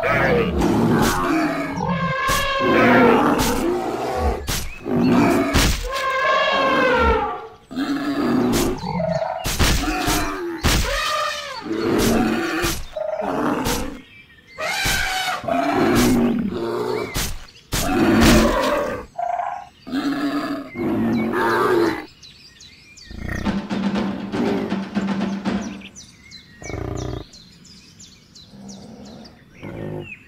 Hey! Mm-hmm.